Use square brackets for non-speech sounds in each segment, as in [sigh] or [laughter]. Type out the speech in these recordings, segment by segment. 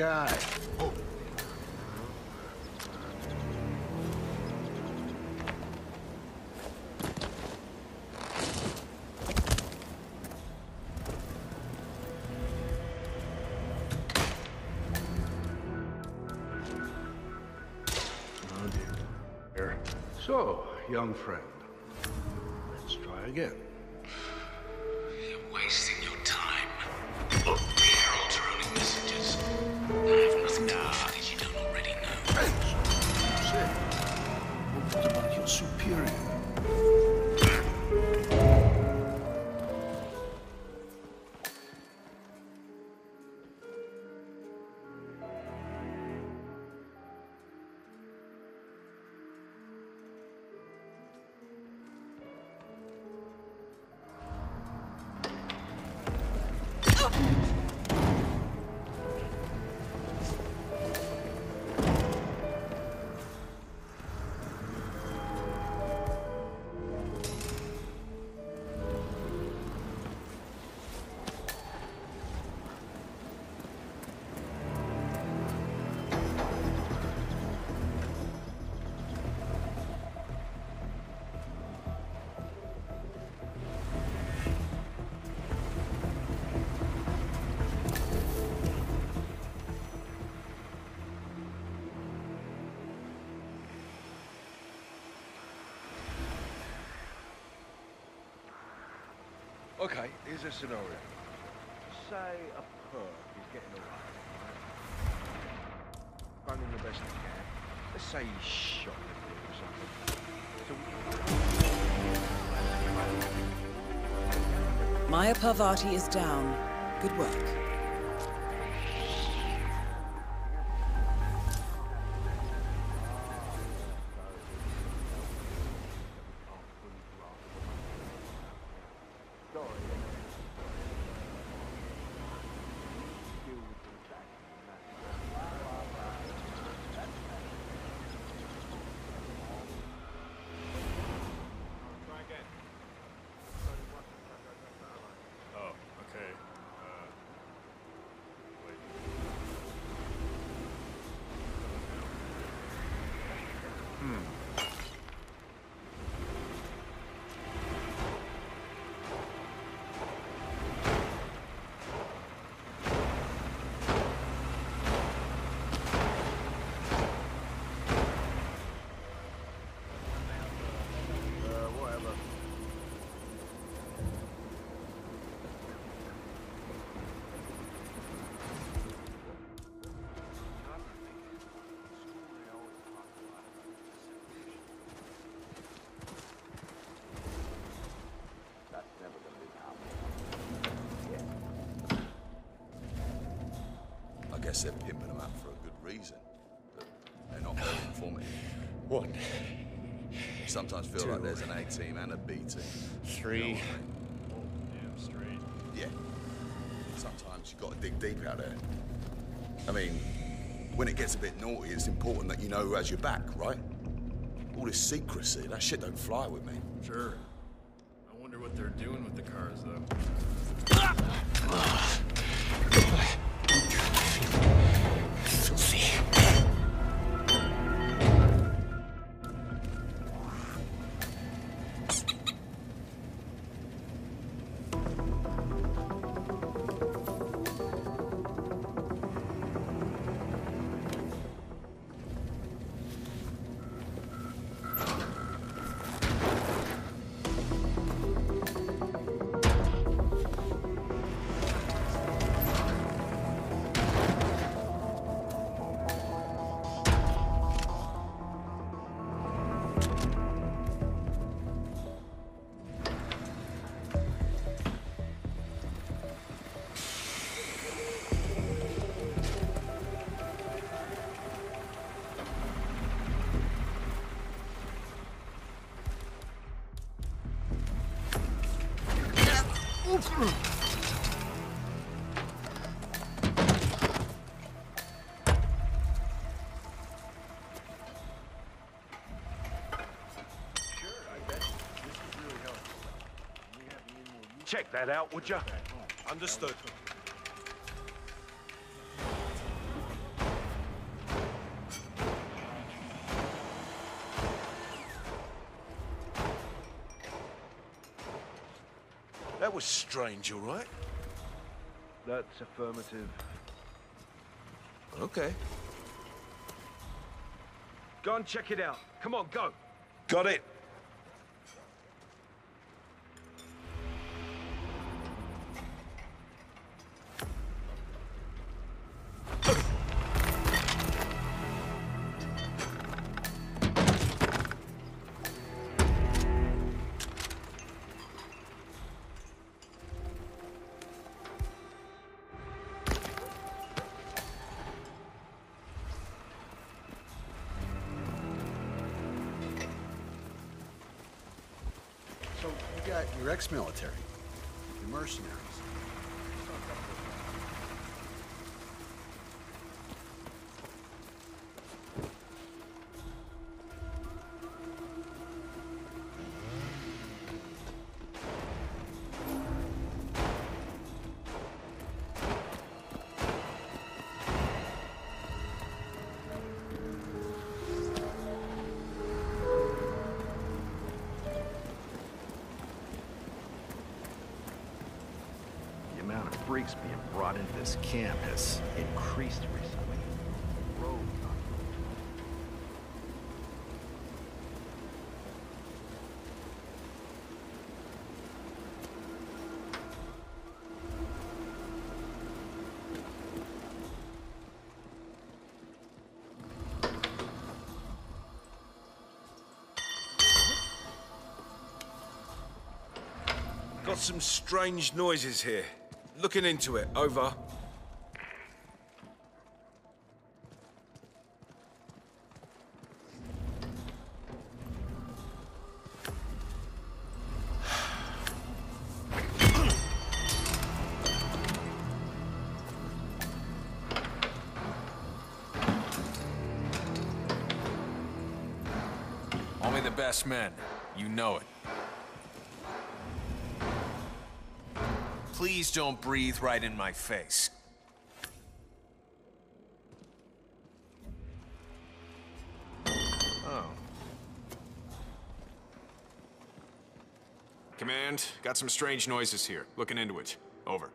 guy. Oh. So, young friend, let's try again. Okay, here's a scenario. Say a perk is getting away. Running the best he can. Let's say he's shot or something. Maya Parvati is down. Good work. Guess they're pimping them out for a good reason. But they're not very informative. One, Sometimes feel like there's an A team and a B team. three. Damn straight. Yeah. Sometimes you've got to dig deep out there. I mean, when it gets a bit naughty, it's important that you know who has your back, right? All this secrecy, that shit don't fly with me. Sure. I wonder what they're doing with the cars, though. Ah! Check that out, would you? Understood. Was strange, all right? That's affirmative. Okay. Go and check it out. Come on, go. Got it. You got your ex-military, your mercenaries. Freaks being brought into this camp has increased recently. Got some strange noises here. Looking into it. Over. Only the best men. You know it. Please don't breathe right in my face. Oh. Command, got some strange noises here. Looking into it. Over.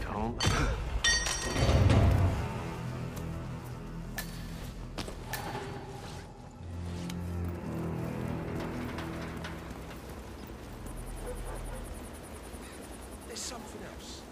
Don't. [laughs] something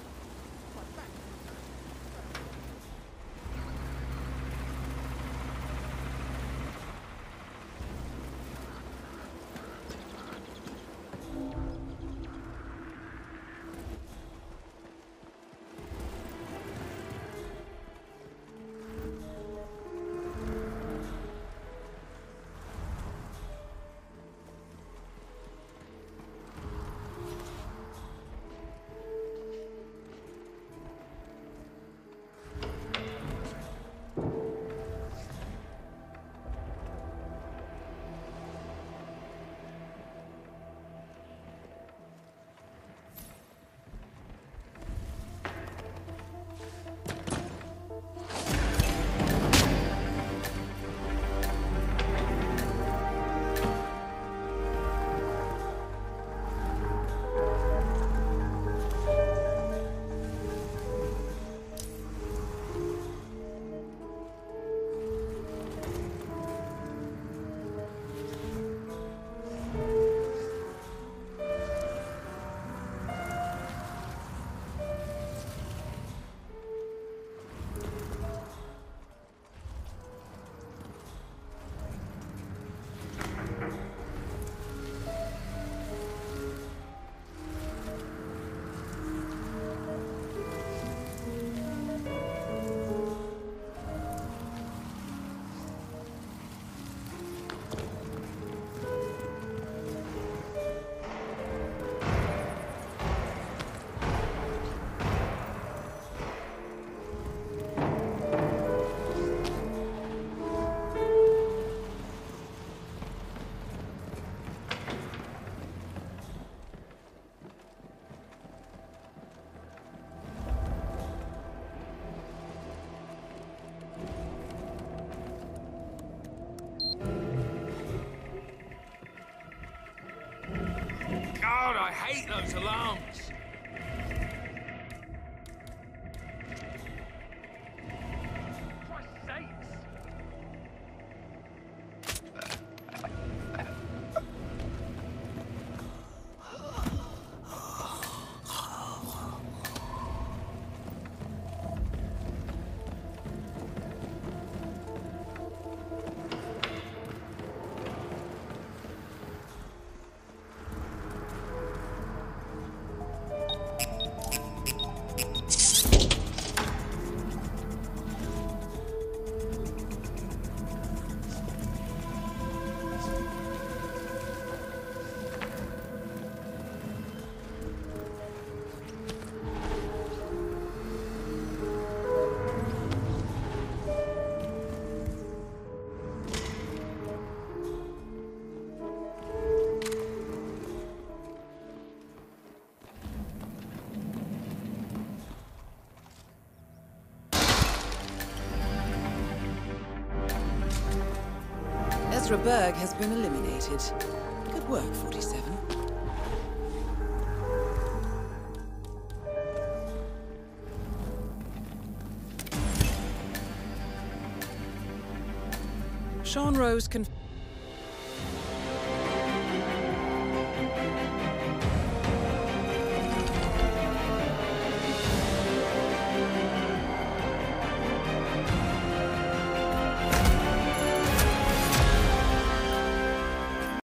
Ezra Berg has been eliminated. Good work, 47. Sean Rose confirmed.